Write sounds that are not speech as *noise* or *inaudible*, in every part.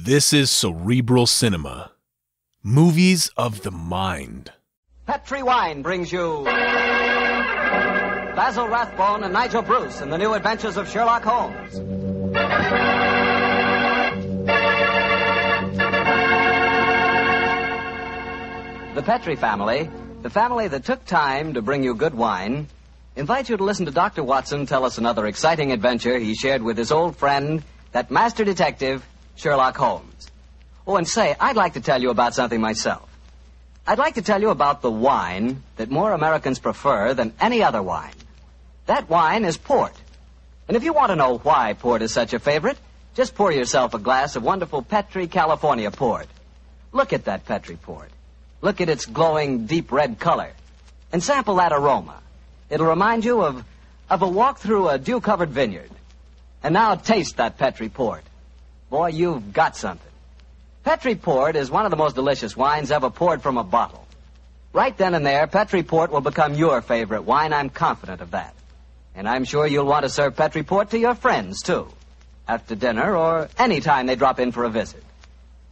This is Cerebral Cinema. Movies of the mind. Petri Wine brings you Basil Rathbone and Nigel Bruce in the new adventures of Sherlock Holmes. The Petri family, the family that took time to bring you good wine, invite you to listen to Dr. Watson tell us another exciting adventure he shared with his old friend, that master detective, Sherlock Holmes. Oh, and say, I'd like to tell you about something myself. I'd like to tell you about the wine that more Americans prefer than any other wine. That wine is port. And if you want to know why port is such a favorite, just pour yourself a glass of wonderful Petri California port. Look at that Petri port. Look at its glowing deep red color. And sample that aroma. It'll remind you of, of a walk through a dew-covered vineyard. And now taste that Petri port. Boy, you've got something. Petri Port is one of the most delicious wines ever poured from a bottle. Right then and there, Petri Port will become your favorite wine. I'm confident of that. And I'm sure you'll want to serve Petri Port to your friends, too. After dinner or any time they drop in for a visit.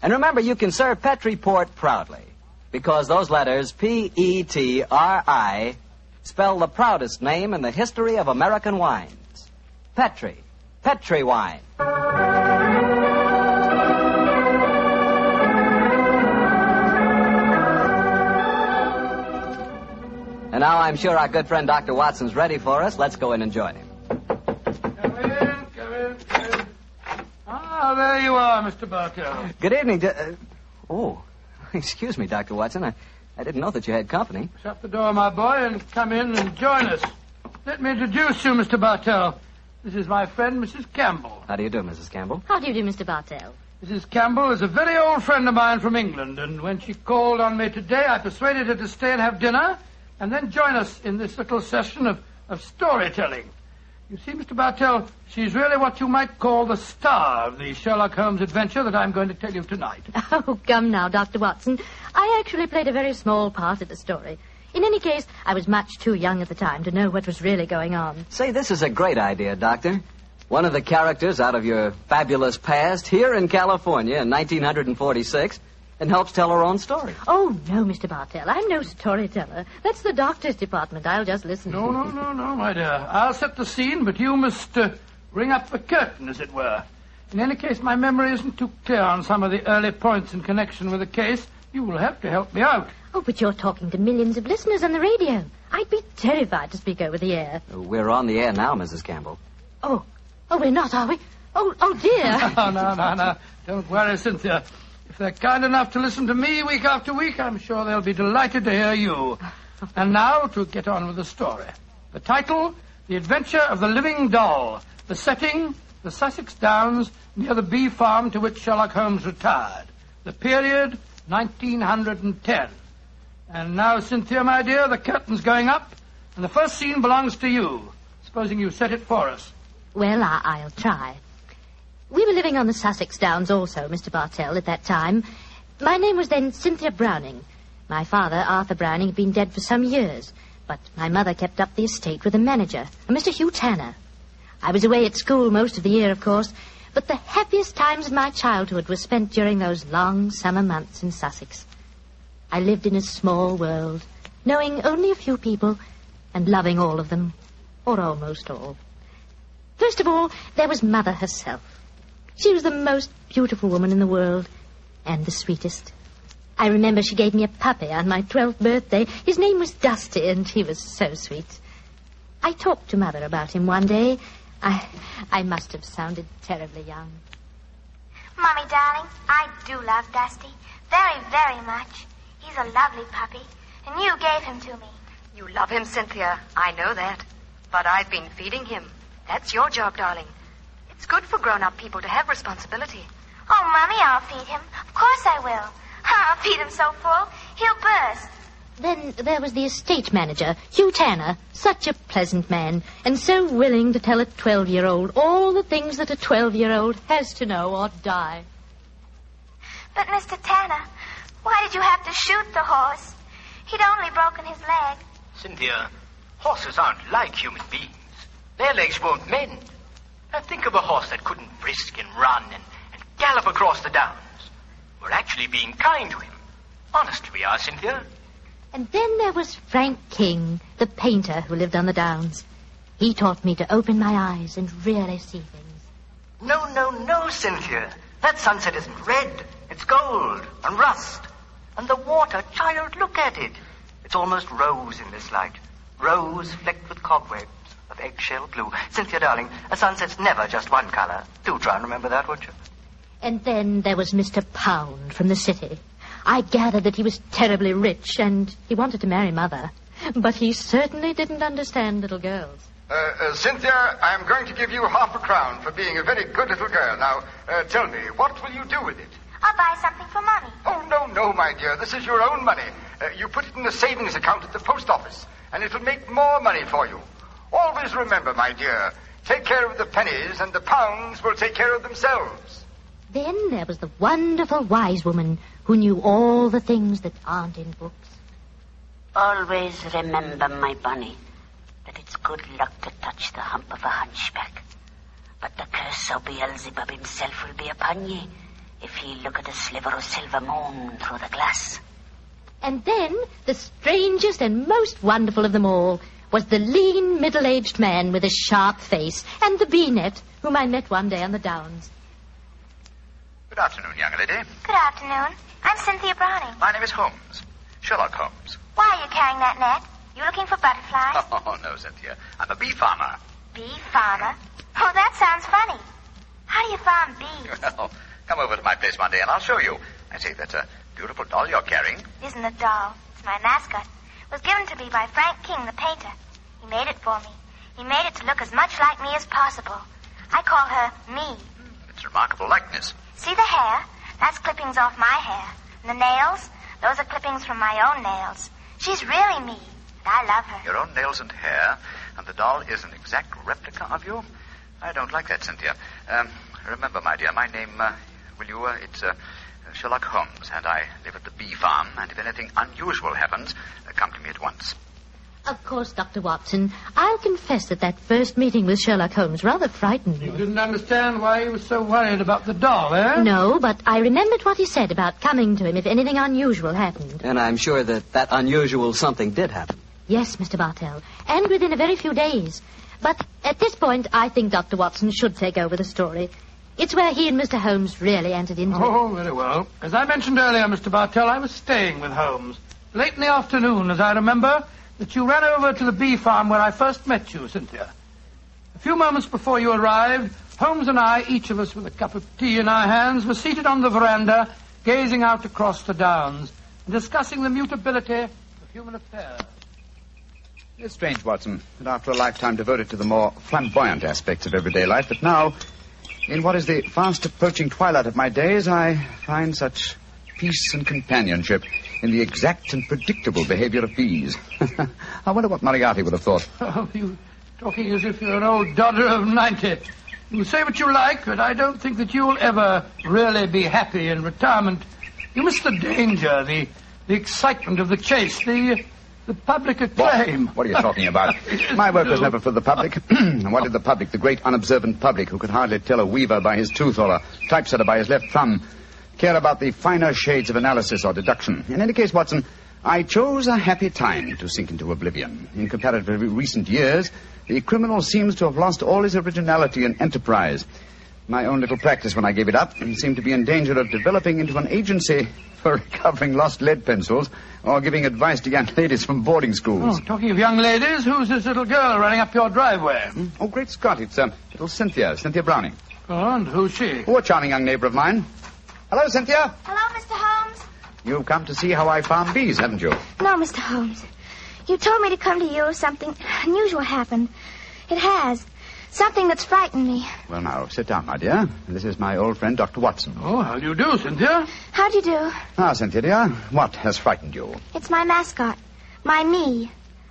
And remember, you can serve Petri Port proudly. Because those letters, P-E-T-R-I, spell the proudest name in the history of American wines. Petri. Petri wine. And now I'm sure our good friend Dr. Watson's ready for us. Let's go in and join him. Come in, come in, come in. Ah, there you are, Mr. Bartell. Good evening. Do- uh, oh, *laughs* excuse me, Dr. Watson. I, I didn't know that you had company. Shut the door, my boy, and come in and join us. Let me introduce you, Mr. Bartell. This is my friend, Mrs. Campbell. How do you do, Mrs. Campbell? How do you do, Mr. Bartell? Mrs. Campbell is a very old friend of mine from England, and when she called on me today, I persuaded her to stay and have dinner, and then join us in this little session of, of storytelling. You see, Mr. Bartell, she's really what you might call the star of the Sherlock Holmes adventure that I'm going to tell you tonight. *laughs* Oh, come now, Dr. Watson. I actually played a very small part in the story. In any case, I was much too young at the time to know what was really going on. Say, this is a great idea, Doctor. One of the characters out of your fabulous past here in California in 1946 and helps tell her own story. Oh, no, Mr. Bartell. I'm no storyteller. That's the doctor's department. I'll just listen. No, no, no, no, my dear. I'll set the scene, but you must uh, ring up the curtain, as it were. In any case, my memory isn't too clear on some of the early points in connection with the case. You will have to help me out. Oh, but you're talking to millions of listeners on the radio. I'd be terrified to speak over the air. We're on the air now, Mrs. Campbell. Oh, oh, we're not, are we? Oh, oh dear. *laughs* No, no, no, no. Don't worry, Cynthia. If they're kind enough to listen to me week after week, I'm sure they'll be delighted to hear you. *laughs* And now to get on with the story. The title, The Adventure of the Living Doll. The setting, the Sussex Downs near the bee farm to which Sherlock Holmes retired. The period, 1910. And now, Cynthia, my dear, the curtain's going up, and the first scene belongs to you. Supposing you set it for us. Well, I- I'll try. We were living on the Sussex Downs also, Mr. Bartell, at that time. My name was then Cynthia Browning. My father, Arthur Browning, had been dead for some years, but my mother kept up the estate with a manager, a Mr. Hugh Tanner. I was away at school most of the year, of course, but the happiest times of my childhood were spent during those long summer months in Sussex. I lived in a small world, knowing only a few people and loving all of them, or almost all. First of all, there was Mother herself. She was the most beautiful woman in the world, and the sweetest. I remember she gave me a puppy on my twelfth birthday. His name was Dusty, and he was so sweet. I talked to Mother about him one day. I, I must have sounded terribly young. Mommy, darling, I do love Dusty. Very, very much. He's a lovely puppy, and you gave him to me. You love him, Cynthia. I know that. But I've been feeding him. That's your job, darling. It's good for grown-up people to have responsibility. Oh, Mommy, I'll feed him. Of course I will. *laughs* I'll feed him so full, he'll burst. Then there was the estate manager, Hugh Tanner, such a pleasant man, and so willing to tell a twelve-year-old all the things that a twelve-year-old has to know or die. But, Mr. Tanner, why did you have to shoot the horse? He'd only broken his leg. Cynthia, horses aren't like human beings. Their legs won't mend. Now think of a horse that couldn't frisk and run and, and gallop across the downs. We're actually being kind to him. Honest we are, Cynthia. And then there was Frank King, the painter who lived on the downs. He taught me to open my eyes and really see things. No, no, no, Cynthia. That sunset isn't red. It's gold and rust. And the water, child, look at it. It's almost rose in this light. Rose flecked with cobwebs eggshell blue. Cynthia, darling, a sunset's never just one color. Do try and remember that, would you? And then there was Mr. Pound from the city. I gathered that he was terribly rich and he wanted to marry Mother. But he certainly didn't understand little girls. Uh, uh, Cynthia, I'm going to give you half a crown for being a very good little girl. Now, uh, tell me, what will you do with it? I'll buy something for Mommy. Oh, no, no, my dear. This is your own money. Uh, you put it in the savings account at the post office, and it'll make more money for you. Always remember, my dear, take care of the pennies, and the pounds will take care of themselves. Then there was the wonderful wise woman who knew all the things that aren't in books. Always remember, my bunny, that it's good luck to touch the hump of a hunchback. But the curse of Beelzebub himself will be upon ye if ye look at a sliver of silver moon through the glass. And then the strangest and most wonderful of them all was the lean, middle-aged man with a sharp face and the bee-net whom I met one day on the downs. Good afternoon, young lady. Good afternoon. I'm Cynthia Browning. My name is Holmes. Sherlock Holmes. Why are you carrying that net? You looking for butterflies? *laughs* Oh, no, Cynthia. I'm a bee farmer. Bee farmer? Oh, that sounds funny. How do you farm bees? *laughs* Well, come over to my place one day and I'll show you. I say, that's a uh, beautiful doll you're carrying. It isn't a doll. It's my mascot. Was given to me by Frank King, the painter. He made it for me. He made it to look as much like me as possible. I call her me. It's remarkable likeness. See the hair? That's clippings off my hair. And the nails? Those are clippings from my own nails. She's really me. And I love her. Your own nails and hair, and the doll is an exact replica of you? I don't like that, Cynthia. Um, remember, my dear, my name, uh, will you, uh, it's uh, Sherlock Holmes, and I live at the bee farm, and if anything unusual happens, uh, come to me at once. Of course, Dr. Watson, I'll confess that that first meeting with Sherlock Holmes rather frightened me. You didn't understand why he was so worried about the doll, eh? No, but I remembered what he said about coming to him if anything unusual happened. And I'm sure that that unusual something did happen. Yes, Mr. Bartell, and within a very few days. But at this point, I think Dr. Watson should take over the story. It's where he and Mr. Holmes really entered into it. Oh, very well. As I mentioned earlier, Mr. Bartell, I was staying with Holmes. Late in the afternoon, as I remember, that you ran over to the bee farm where I first met you, Cynthia. A few moments before you arrived, Holmes and I, each of us with a cup of tea in our hands, were seated on the veranda, gazing out across the downs, and discussing the mutability of human affairs. It's strange, Watson, that after a lifetime devoted to the more flamboyant aspects of everyday life, that now, in what is the fast approaching twilight of my days, I find such peace and companionship in the exact and predictable behavior of bees. *laughs* I wonder what Moriarty would have thought. Oh, you talking as if you're an old dodder of 90. You say what you like, but I don't think that you'll ever really be happy in retirement. You miss the danger, the, the excitement of the chase, the, the public acclaim. What are you talking about? *laughs* My work was never for the public. *clears throat* what did the public, the great unobservant public, who could hardly tell a weaver by his tooth or a typesetter by his left thumb, care about the finer shades of analysis or deduction? In any case, Watson, I chose a happy time to sink into oblivion. In comparatively recent years, the criminal seems to have lost all his originality and enterprise. My own little practice when I gave it up and seemed to be in danger of developing into an agency for *laughs* recovering lost lead pencils or giving advice to young ladies from boarding schools. Oh, talking of young ladies, who's this little girl running up your driveway? Oh, great Scott, it's um, little Cynthia, Cynthia Browning. Oh, and who's she? Oh, a charming young neighbor of mine. Hello, Cynthia. Hello, Mr. Holmes. You've come to see how I farm bees, haven't you? No, Mr. Holmes. You told me to come to you if something unusual happened. It has. Something that's frightened me. Well, now, sit down, my dear. This is my old friend, Dr. Watson. Oh, how do you do, Cynthia? How do you do? Ah, Cynthia, dear, what has frightened you? It's my mascot. My me.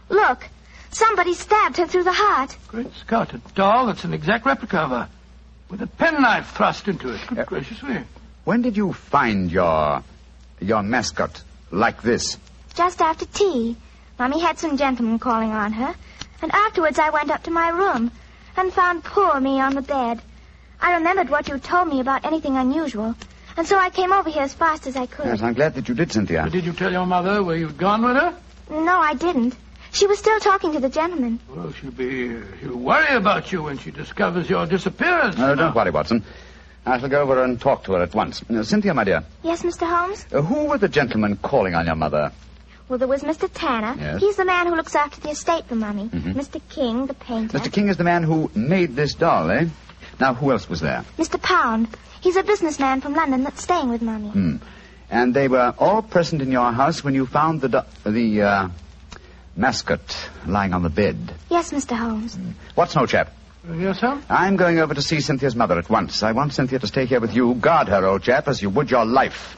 Look. Somebody stabbed her through the heart. Great Scott, a doll that's an exact replica of her. With a penknife thrust into it. Good gracious me. When did you find your... your mascot like this? Just after tea. Mommy had some gentlemen calling on her. And afterwards I went up to my room and found poor me on the bed. I remembered what you told me about anything unusual. And so I came over here as fast as I could. Yes, I'm glad that you did, Cynthia. Did you tell your mother where you'd gone with her? No, I didn't. She was still talking to the gentleman. Well, she'll be she'll worry about you when she discovers your disappearance. No, don't worry, Watson. I shall go over and talk to her at once. Uh, Cynthia, my dear, Yes, Mr. Holmes? uh, who were the gentlemen calling on your mother? Well, there was Mr. Tanner. Yes. He's the man who looks after the estate for Mummy. Mhm. Mr. King, the painter. Mr. King is the man who made this doll, eh? Now, who else was there? Mr. Pound. He's a businessman from London that's staying with Mummy. Hmm. And they were all present in your house when you found the do- the uh, mascot lying on the bed. Yes, Mr. Holmes. What's no chap? Yes, sir? I'm going over to see Cynthia's mother at once. I want Cynthia to stay here with you. Guard her, old chap, as you would your life.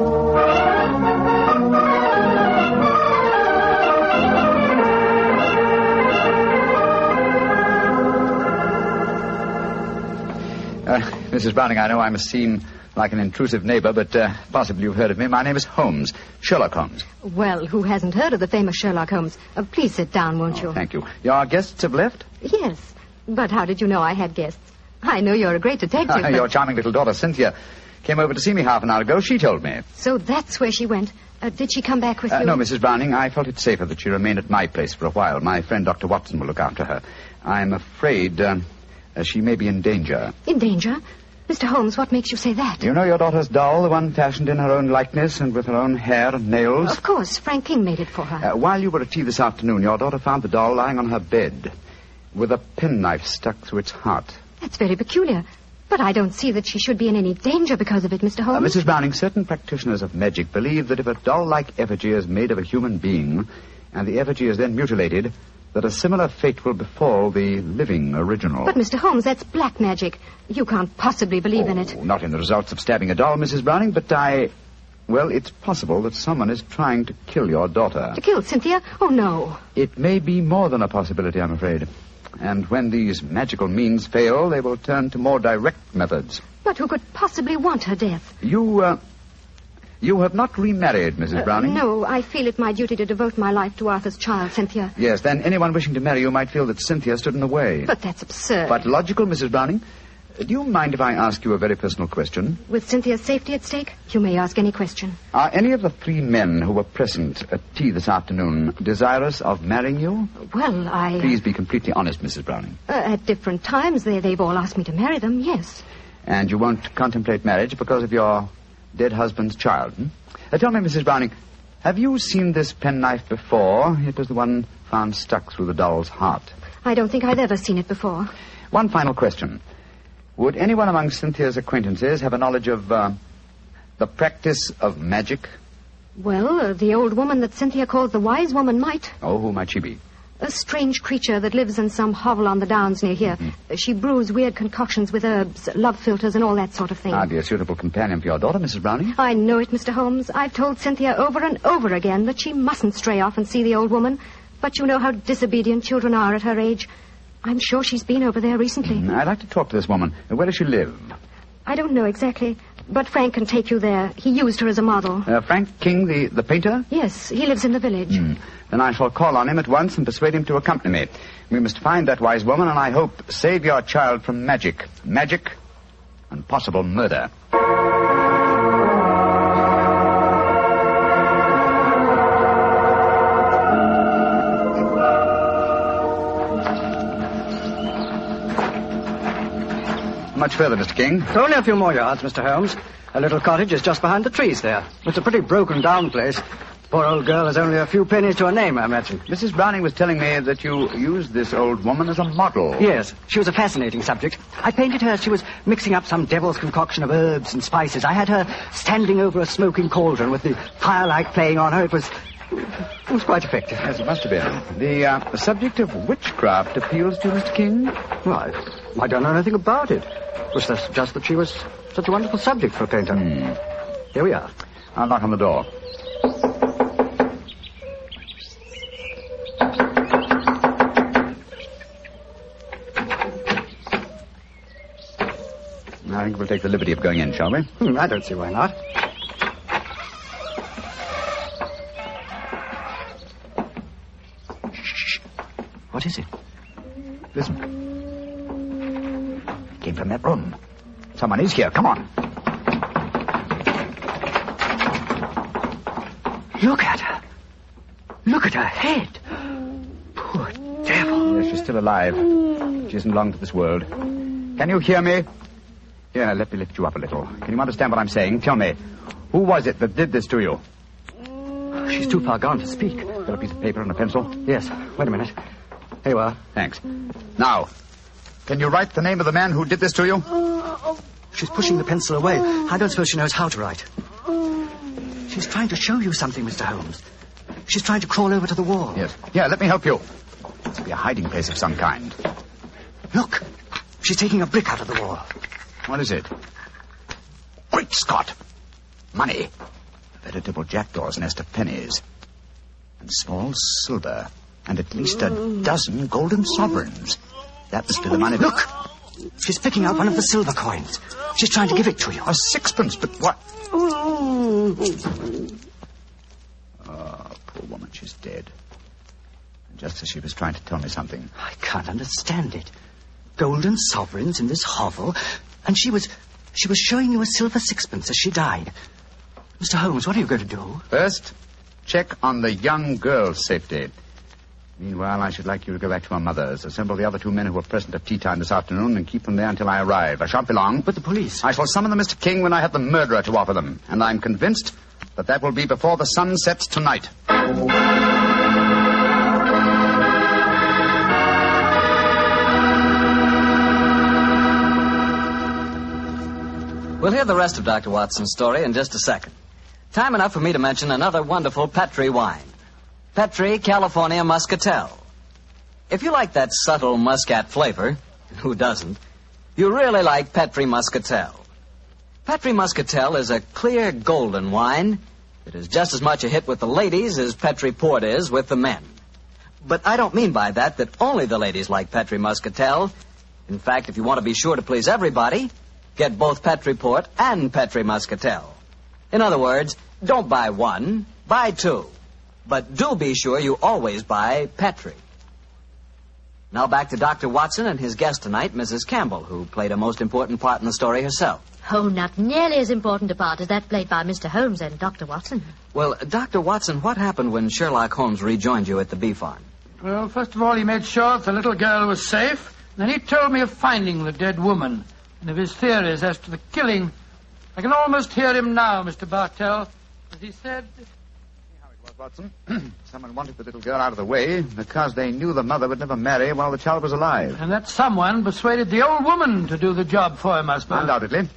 Mrs. Browning, I know I must seem like an intrusive neighbor, but uh, possibly you've heard of me. My name is Holmes, Sherlock Holmes. Well, who hasn't heard of the famous Sherlock Holmes? Uh, please sit down, won't you? Thank you. Your guests have left? Yes. But how did you know I had guests? I know you're a great detective. *laughs* but- Your charming little daughter, Cynthia, came over to see me half an hour ago. She told me. So that's where she went. Uh, did she come back with Uh, you? no, Mrs. Browning, I felt it safer that she remain at my place for a while. My friend Dr. Watson will look after her. I'm afraid uh, uh, she may be in danger. In danger? Mr. Holmes, what makes you say that? You know your daughter's doll, the one fashioned in her own likeness and with her own hair and nails? Of course, Frank King made it for her. Uh, while you were at tea this afternoon, your daughter found the doll lying on her bed with a penknife stuck through its heart. That's very peculiar. But I don't see that she should be in any danger because of it, Mr. Uh, Holmes. Mrs. Browning, certain practitioners of magic believe that if a doll-like effigy is made of a human being, and the effigy is then mutilated, that a similar fate will befall the living original. But, Mr. Holmes, that's black magic. You can't possibly believe in it. Oh, Not in the results of stabbing a doll, Mrs. Browning, but I... Well, it's possible that someone is trying to kill your daughter. To kill Cynthia? Oh, no. It may be more than a possibility, I'm afraid. And when these magical means fail, they will turn to more direct methods. But who could possibly want her death? You, uh... You have not remarried, Mrs. Uh, Browning? no, I feel it my duty to devote my life to Arthur's child, Cynthia. Yes, then anyone wishing to marry you might feel that Cynthia stood in the way. But that's absurd. But logical, Mrs. Browning. Uh, Do you mind if I ask you a very personal question? With Cynthia's safety at stake, you may ask any question. Are any of the three men who were present at tea this afternoon desirous of marrying you? Well, I. Please be completely honest, Mrs. Browning. Uh, at different times, they, they've all asked me to marry them, yes. And you won't contemplate marriage because of your dead husband's child, hmm? Uh, tell me, Mrs. Browning, have you seen this penknife before? It was the one found stuck through the doll's heart. I don't think I've ever seen it before. One final question. Would anyone among Cynthia's acquaintances have a knowledge of uh, the practice of magic? Well, uh, the old woman that Cynthia calls the wise woman might. Oh, who might she be? A strange creature that lives in some hovel on the downs near here. Mm-hmm. She brews weird concoctions with herbs, love philters, and all that sort of thing. I'd be a suitable companion for your daughter, Mrs. Browning. I know it, Mr. Holmes. I've told Cynthia over and over again that she mustn't stray off and see the old woman. But you know how disobedient children are at her age. I'm sure she's been over there recently. I'd like to talk to this woman. Where does she live? I don't know exactly, but Frank can take you there. He used her as a model. Uh, Frank King, the, the painter? Yes, he lives in the village. Hmm. Then I shall call on him at once and persuade him to accompany me. We must find that wise woman, and I hope save your child from magic. Magic and possible murder. Much further, Mr. King. Only a few more yards, Mr. Holmes. A little cottage is just behind the trees there. It's a pretty broken down place. Poor old girl has only a few pennies to her name, I imagine. Mrs. Browning was telling me that you used this old woman as a model. Yes, she was a fascinating subject. I painted her as she was mixing up some devil's concoction of herbs and spices. I had her standing over a smoking cauldron with the firelight playing on her. It was. It was quite effective. Yes, it must have been. The uh, subject of witchcraft appeals to you, Mr. King? Well, I, I don't know anything about it. It was just, just that she was such a wonderful subject for a painter. Here we are. I'll knock on the door. I think we'll take the liberty of going in, shall we? Hmm, I don't see why not. Shh. What is it? Listen. It came from that room. Someone is here. Come on. Look at her. Look at her head. Poor devil. Yes, she's still alive. She isn't long for this world. Can you hear me? Here, let me lift you up a little. Can you understand what I'm saying? Tell me, who was it that did this to you? Mm. She's too far gone to speak. Got a piece of paper and a pencil? Yes. Wait a minute. Here you are. Thanks. Now, can you write the name of the man who did this to you? Uh, oh. She's pushing the pencil away. I don't suppose she knows how to write. Mm. She's trying to show you something, Mr. Holmes. She's trying to crawl over to the wall. Yes. Here, let me help you. Must be a hiding place of some kind. Look. She's taking a brick out of the wall. What is it? Great Scott! Money. A veritable jackdaw's nest of pennies. And small silver. And at least a dozen golden sovereigns. That must be the money. Look! She's picking out one of the silver coins. She's trying to give it to you. A sixpence, but what? Oh, poor woman, she's dead. And Just as she was trying to tell me something. I can't understand it. Golden sovereigns in this hovel, and she was she was showing you a silver sixpence as she died. Mr. Holmes, what are you going to do? First, check on the young girl's safety. Meanwhile, I should like you to go back to her mother's, assemble the other two men who were present at tea time this afternoon, and keep them there until I arrive. I shan't be long. But the police. I shall summon them, Mr. King, when I have the murderer to offer them, and I'm convinced that that will be before the sun sets tonight. We'll hear the rest of Dr. Watson's story in just a second. Time enough for me to mention another wonderful Petri wine. Petri California Muscatel. If you like that subtle muscat flavor, *laughs* who doesn't, you really like Petri Muscatel. Petri Muscatel is a clear golden wine that is just as much a hit with the ladies as Petri Port is with the men. But I don't mean by that that only the ladies like Petri Muscatel. In fact, if you want to be sure to please everybody, get both Petri Port and Petri Muscatel. In other words, don't buy one, buy two. But do be sure you always buy Petri. Now back to Dr. Watson and his guest tonight, Mrs. Campbell, who played a most important part in the story herself. Oh, not nearly as important a part as that played by Mr. Holmes and Dr. Watson. Well, Dr. Watson, what happened when Sherlock Holmes rejoined you at the bee farm? Well, first of all, he made sure that the little girl was safe. Then he told me of finding the dead woman and of his theories as to the killing. I can almost hear him now, Mr. Bartell, as he said. How it was, Watson. *clears throat* Someone wanted the little girl out of the way because they knew the mother would never marry while the child was alive. And that someone persuaded the old woman to do the job for him, I suppose. Undoubtedly.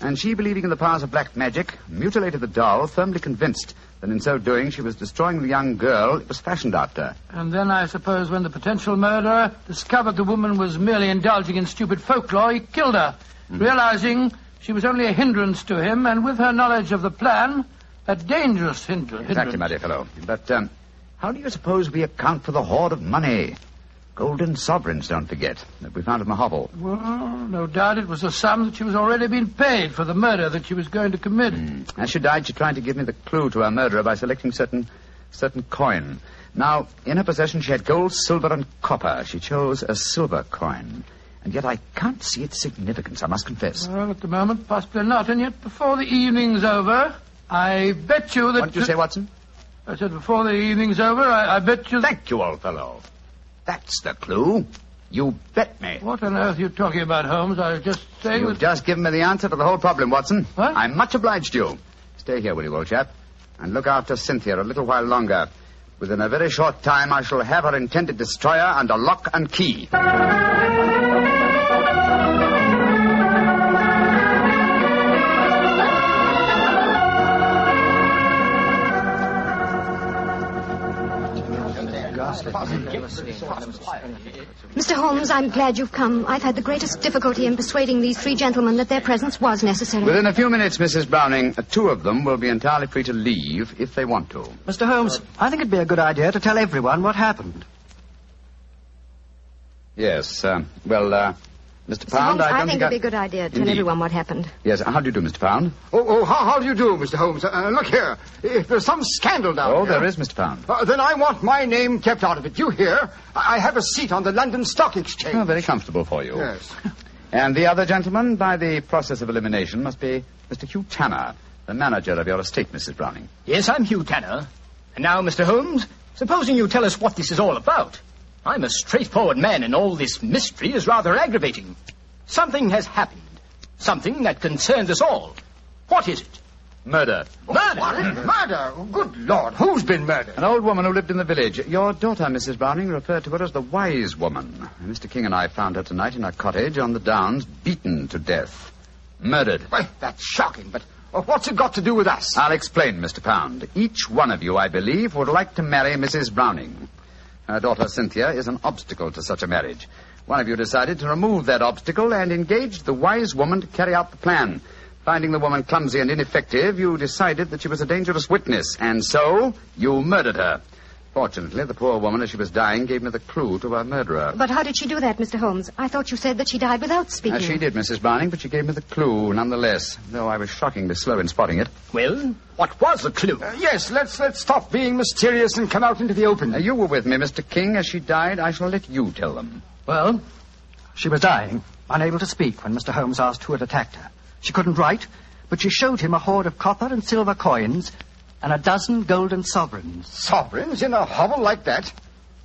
And she, believing in the powers of black magic, mutilated the doll, firmly convinced that in so doing she was destroying the young girl it was fashioned after. And then I suppose when the potential murderer discovered the woman was merely indulging in stupid folklore, he killed her, Hmm. realizing she was only a hindrance to him, and with her knowledge of the plan, a dangerous hindrance. Exactly, my dear fellow. But um, how do you suppose we account for the hoard of money? Golden sovereigns, don't forget, that we found in the hovel. Well, no doubt it was a sum that she was already being paid for the murder that she was going to commit. Hmm. As she died, she tried to give me the clue to her murderer by selecting certain certain coin. Now, in her possession, she had gold, silver, and copper. She chose a silver coin. And yet I can't see its significance, I must confess. Well, at the moment, possibly not. And yet, before the evening's over, I bet you that. What did you say, Watson? I said before the evening's over, I, I bet you. Thank you, old fellow. That's the clue. You bet me. What on earth are you talking about, Holmes? I was just saying You've that. just given me the answer to the whole problem, Watson. What? I'm much obliged to you. Stay here, will you, old chap? And look after Cynthia a little while longer. Within a very short time, I shall have her intended destroyer under lock and key. Mr. Holmes, I'm glad you've come. I've had the greatest difficulty in persuading these three gentlemen that their presence was necessary. Within a few minutes, Mrs. Browning, uh, two of them will be entirely free to leave if they want to. Mr. Holmes, I think it'd be a good idea to tell everyone what happened. Yes, uh, well, uh, Mr. Mr. Pound, Holmes, I I, don't think think it'd be a good idea to tell everyone what happened. Yes, how do you do, Mr. Pound? Oh, oh how, how do you do, Mr. Holmes? Uh, look here. If there's some scandal down Oh, here... there is, Mr. Pound. Uh, then I want my name kept out of it. You hear? I I have a seat on the London Stock Exchange. Oh, very comfortable for you. Yes. *laughs* And the other gentleman, by the process of elimination, must be Mr. Hugh Tanner, the manager of your estate, Mrs. Browning. Yes, I'm Hugh Tanner. And now, Mr. Holmes, supposing you tell us what this is all about. I'm a straightforward man, and all this mystery is rather aggravating. Something has happened. Something that concerns us all. What is it? Murder. Murder? Murder? Good Lord, who's been murdered? An old woman who lived in the village. Your daughter, Mrs. Browning, referred to her as the wise woman. Mr. King and I found her tonight in her cottage on the downs, beaten to death. Murdered. Well, that's shocking, but uh, what's it got to do with us? I'll explain, Mr. Pound. Each one of you, I believe, would like to marry Mrs. Browning. Her daughter, Cynthia, is an obstacle to such a marriage. One of you decided to remove that obstacle and engaged the wise woman to carry out the plan. Finding the woman clumsy and ineffective, you decided that she was a dangerous witness, and so you murdered her. Fortunately, the poor woman, as she was dying, gave me the clue to her murderer. But how did she do that, Mr. Holmes? I thought you said that she died without speaking. Uh, she did, Mrs. Browning, but she gave me the clue nonetheless, though I was shockingly slow in spotting it. Well, what was the clue? Uh, yes, let's let's stop being mysterious and come out into the open. Uh, you were with me, Mr. King. As she died, I shall let you tell them. Well, she was dying, unable to speak when Mr. Holmes asked who had attacked her. She couldn't write, but she showed him a hoard of copper and silver coins and a dozen golden sovereigns. Sovereigns in a hovel like that?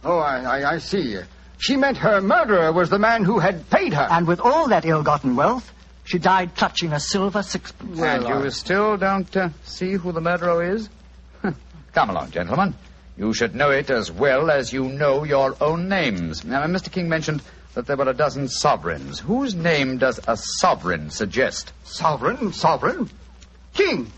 Oh, I, I, I see. She meant her murderer was the man who had paid her. And with all that ill-gotten wealth, she died clutching a silver sixpence. and you still don't uh, see who the murderer is? *laughs* Come along, gentlemen. You should know it as well as you know your own names. Now, Mr. King mentioned that there were a dozen sovereigns. Whose name does a sovereign suggest? Sovereign? Sovereign? King.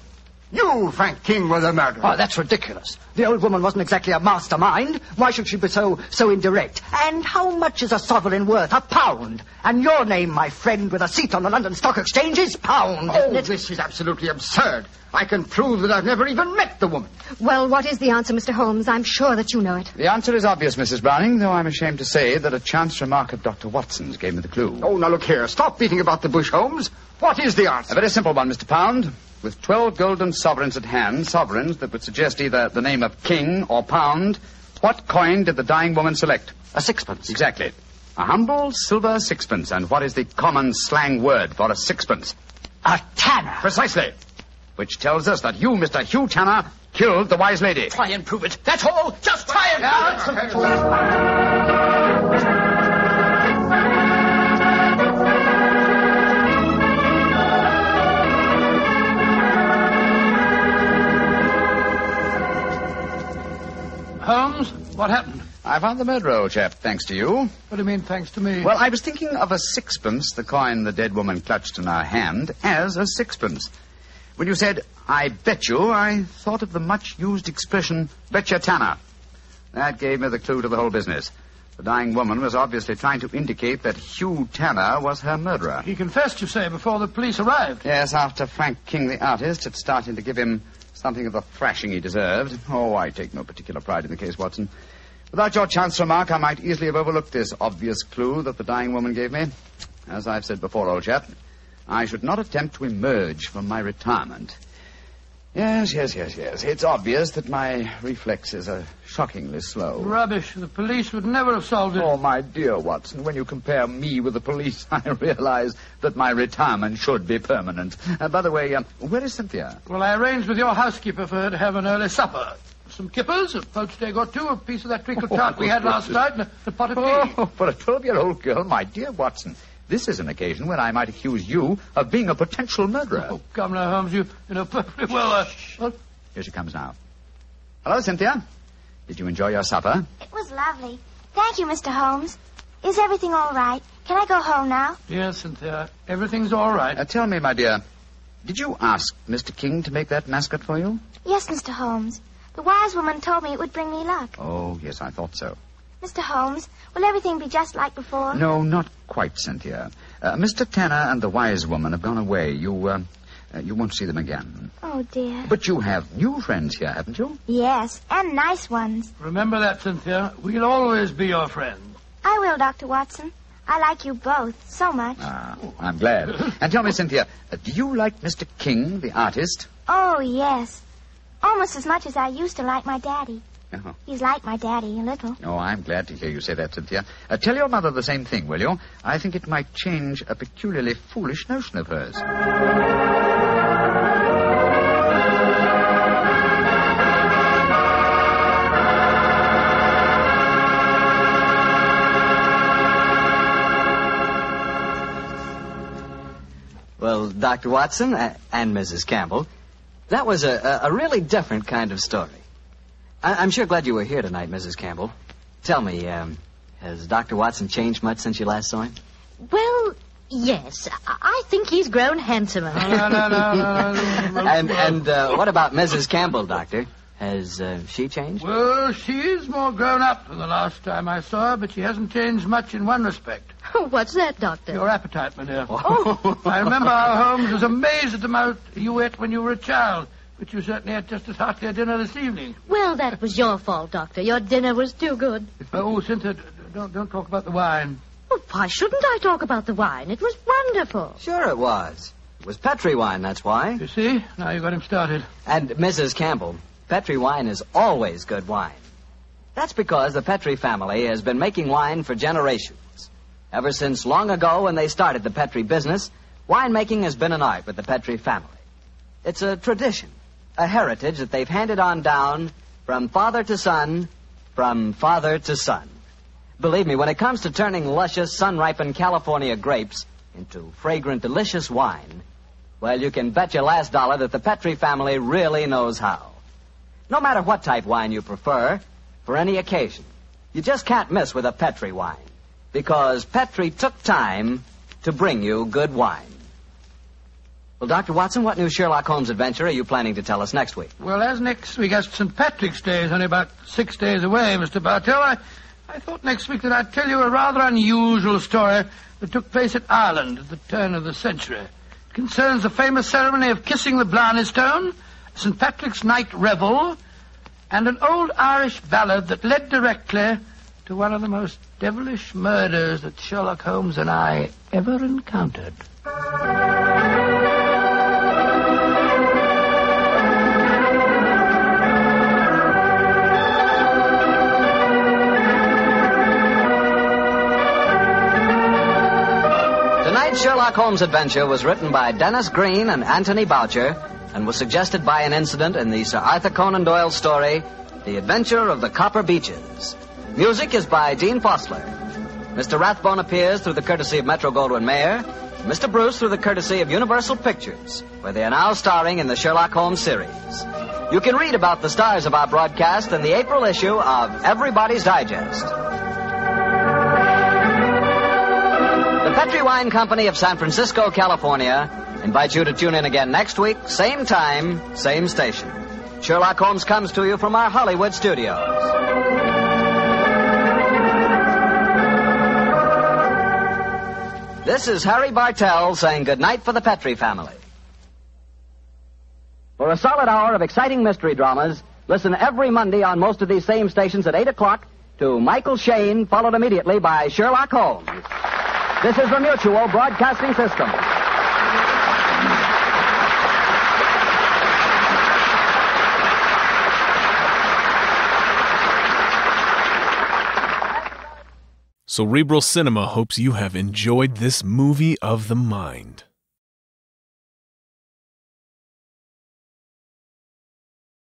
You, Frank King, were the murderer. Oh, ah, that's ridiculous. The old woman wasn't exactly a mastermind. Why should she be so so indirect? And how much is a sovereign worth? A pound. And your name, my friend, with a seat on the London Stock Exchange, is Pound. Oh, this is absolutely absurd. I can prove that I've never even met the woman. Well, what is the answer, Mr. Holmes? I'm sure that you know it. The answer is obvious, Mrs. Browning, though I'm ashamed to say that a chance remark of Dr. Watson's gave me the clue. Oh, now look here. Stop beating about the bush, Holmes. What is the answer? A very simple one, Mr. Pound. With 12 golden sovereigns at hand, sovereigns that would suggest either the name of King or Pound, what coin did the dying woman select? A sixpence. Exactly. A humble silver sixpence. And what is the common slang word for a sixpence? A tanner. Precisely. Which tells us that you, Mr. Hugh Tanner, killed the wise lady. Try and prove it. That's all. Just try and prove it. *laughs* Holmes, what happened? I found the murderer, old chap, thanks to you. What do you mean, thanks to me? Well, I was thinking of a sixpence, the coin the dead woman clutched in her hand, as a sixpence. When you said, I bet you, I thought of the much used expression, betcha Tanner. That gave me the clue to the whole business. The dying woman was obviously trying to indicate that Hugh Tanner was her murderer. He confessed, you say, before the police arrived. Yes, after Frank King, the artist, had started to give him something of the thrashing he deserved. Oh, I take no particular pride in the case, Watson. Without your chance remark, I might easily have overlooked this obvious clue that the dying woman gave me. As I've said before, old chap, I should not attempt to emerge from my retirement. Yes, yes, yes, yes. It's obvious that my reflexes are shockingly slow. Rubbish. The police would never have solved it. Oh, my dear Watson, when you compare me with the police, *laughs* I realize that my retirement should be permanent. Uh, by the way, um, where is Cynthia? Well, I arranged with your housekeeper for her to have an early supper. Some kippers, a poached egg or two, a piece of that treacle tart we had last night, and a, a pot of tea. Oh, for a 12-year-old girl, my dear Watson, this is an occasion when I might accuse you of being a potential murderer. Oh, come now, Holmes, you, you know perfectly well. Uh, well, Here she comes now. Hello, Cynthia. Did you enjoy your supper? It was lovely. Thank you, Mr. Holmes. Is everything all right? Can I go home now? yes, Cynthia, everything's all right. Uh, tell me, my dear, did you ask Mr. King to make that mascot for you? Yes, Mr. Holmes. The wise woman told me it would bring me luck. Oh, yes, I thought so. Mr. Holmes, will everything be just like before? No, not quite, Cynthia. Uh, Mr. Tanner and the wise woman have gone away. You, uh, uh, you won't see them again. Oh, dear. But you have new friends here, haven't you? Yes, and nice ones. Remember that, Cynthia. We'll always be your friends. I will, Dr. Watson. I like you both so much. Ah, I'm glad. and tell me, Cynthia, uh, do you like Mr. King, the artist? Oh, yes. Almost as much as I used to like my daddy. Uh-huh. He's like my daddy, a little. Oh, I'm glad to hear you say that, Cynthia. Uh, tell your mother the same thing, will you? I think it might change a peculiarly foolish notion of hers. Well, Dr. Watson and Mrs. Campbell, that was a, a, a really different kind of story. I, I'm sure glad you were here tonight, Mrs. Campbell. Tell me, um, has Dr. Watson changed much since you last saw him? Well, yes. I, I think he's grown handsomer. No, no, no, no, no. And and uh, what about Mrs. Campbell, Doctor? Has uh, she changed? Well, she is more grown up than the last time I saw her, but she hasn't changed much in one respect. *laughs* What's that, Doctor? Your appetite, my dear. Oh. *laughs* I remember how Holmes was amazed at the amount you ate when you were a child, but you certainly ate just as hearty a dinner this evening. Well, that was your fault, Doctor. Your dinner was too good. Uh, oh, Cynthia, d- don't, don't talk about the wine. Well, why shouldn't I talk about the wine? It was wonderful. Sure it was. It was Petri wine, that's why. You see? Now you got him started. And Mrs. Campbell, Petri wine is always good wine. That's because the Petri family has been making wine for generations. Ever since long ago when they started the Petri business, winemaking has been an art with the Petri family. It's a tradition, a heritage that they've handed on down from father to son, from father to son. Believe me, when it comes to turning luscious, sun-ripened California grapes into fragrant, delicious wine, well, you can bet your last dollar that the Petri family really knows how. No matter what type wine you prefer, for any occasion, you just can't miss with a Petri wine. Because Petri took time to bring you good wine. Well, Dr. Watson, what new Sherlock Holmes adventure are you planning to tell us next week? Well, as next week as St. Patrick's Day is only about six days away, Mr. Bartell, I, I thought next week that I'd tell you a rather unusual story that took place in Ireland at the turn of the century. It concerns the famous ceremony of kissing the Blarney Stone, St. Patrick's Night Revel, and an old Irish ballad that led directly to one of the most devilish murders that Sherlock Holmes and I ever encountered. Tonight's Sherlock Holmes adventure was written by Dennis Green and Anthony Boucher and was suggested by an incident in the Sir Arthur Conan Doyle story, The Adventure of the Copper Beaches. Music is by Dean Fossler. Mr. Rathbone appears through the courtesy of Metro Goldwyn Mayer, Mr. Bruce through the courtesy of Universal Pictures, where they are now starring in the Sherlock Holmes series. You can read about the stars of our broadcast in the April issue of Everybody's Digest. The Petri Wine Company of San Francisco, California, invites you to tune in again next week, same time, same station. Sherlock Holmes comes to you from our Hollywood studios. This is Harry Bartell saying goodnight for the Petri family. For a solid hour of exciting mystery dramas, listen every Monday on most of these same stations at 8 o'clock to Michael Shayne, followed immediately by Sherlock Holmes. This is the Mutual Broadcasting System. Cerebral Cinema hopes you have enjoyed this movie of the mind.